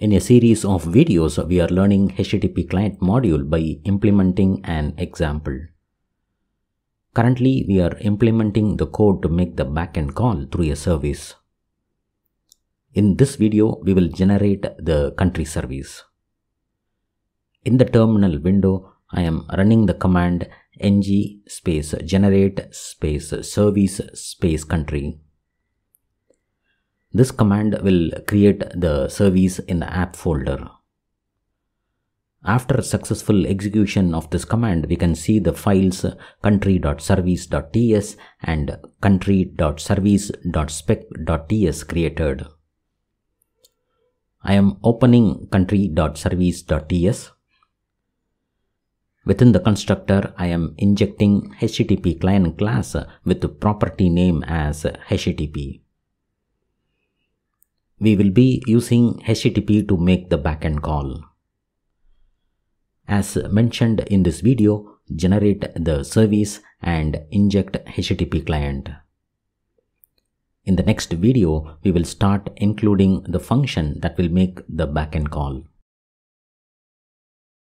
In a series of videos, we are learning HTTP client module by implementing an example. Currently, we are implementing the code to make the backend call through a service. In this video, we will generate the country service. In the terminal window, I am running the command ng space generate space service space country. This command will create the service in the app folder. After successful execution of this command, we can see the files country.service.ts and country.service.spec.ts created. I am opening country.service.ts. Within the constructor, I am injecting HTTP client class with the property name as HTTP. We will be using HTTP to make the backend call. As mentioned in this video, generate the service and inject HTTP client. In the next video, we will start including the function that will make the backend call.